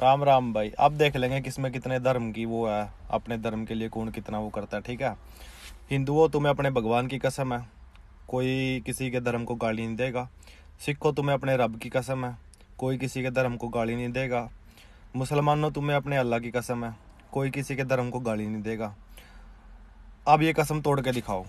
राम राम भाई। अब देख लेंगे किसमें कितने धर्म की वो है, अपने धर्म के लिए कौन कितना वो करता है, ठीक है? हिंदुओं, तुम्हें अपने भगवान की कसम है। कोई किसी के धर्म को गाली नहीं देगा। सिखो, तुम्हें अपने रब की कसम है। कोई किसी के धर्म को गाली नहीं देगा। मुसलमानों, तुम्हें अपने अल्लाह की कसम है। कोई किसी के धर्म को गाली नहीं देगा। अब ये कसम तोड़ के दिखाओ।